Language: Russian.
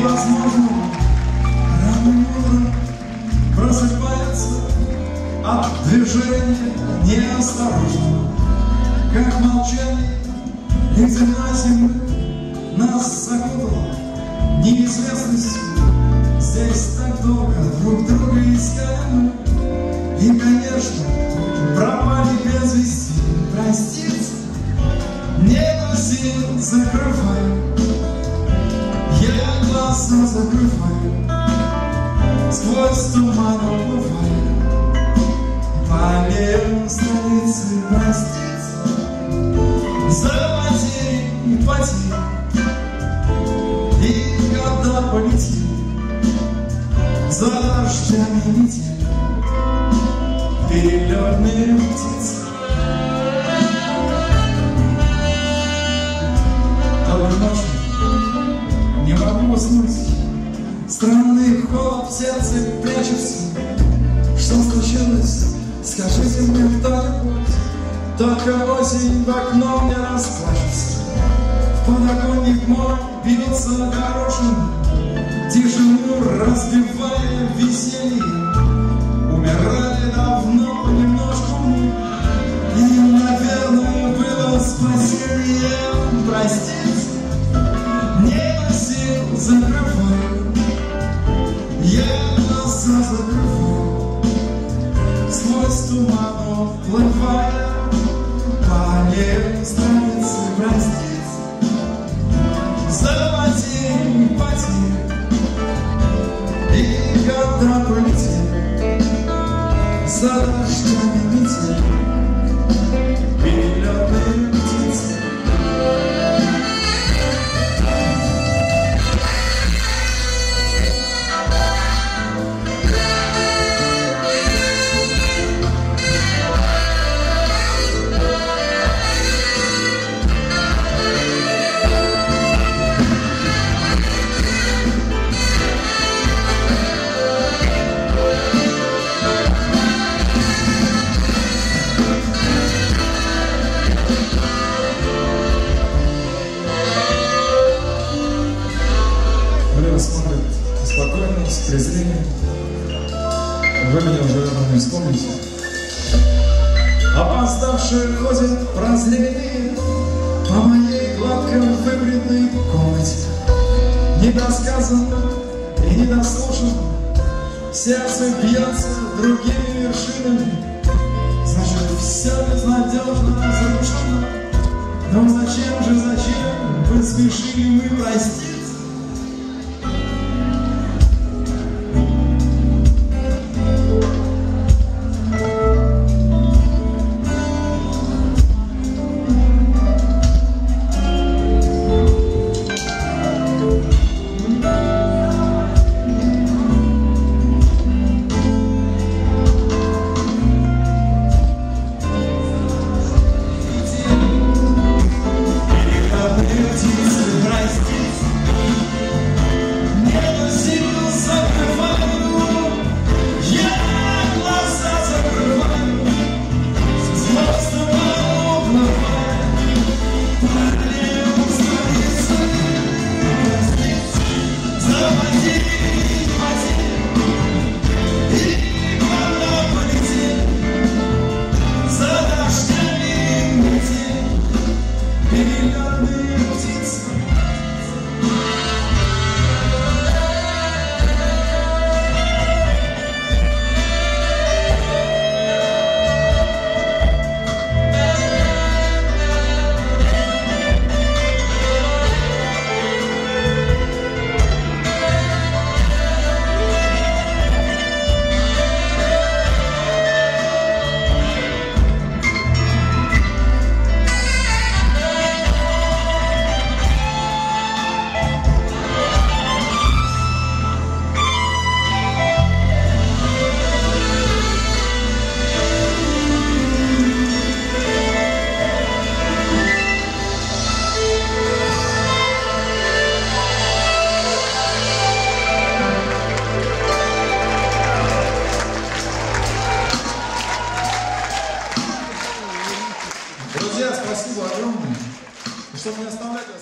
невозможно. Рано утром просыпается от движения неосторожно. Как молчание неземной земли нас закутала неизвестностью Здесь так долго друг друга искали. И, конечно, пропали без вести. Проститься не на закрыть глаза закрываю Сквозь туман уплываю По аллеям столицы проститься. За потери и потери И года полетели За дождями метели Перелетные птицы уснуть Странный холод в сердце прячется. Что случилось? Скажите мне кто-нибудь. Только осень в окно мне расскажется В подоконник мой бьется горошин Тишину разбивая веселье Я глаза закрываю Сквозь туман уплывая По аллеям страницы простить За потери и потери И года полетели За дождями метели Перелетные Время смотрит спокойно, с презрением. Вы меня уже, наверное, не вспомните. Опоздавшие ходят прозрение По моей гладко выбритой комнате Недосказанно и недослушано Сердце бьется другими вершинами Значит, все безнадежно разрушено Но зачем же, зачем вы спешили мы проститься? Thank спасибо огромное. Чтобы не оставлять вас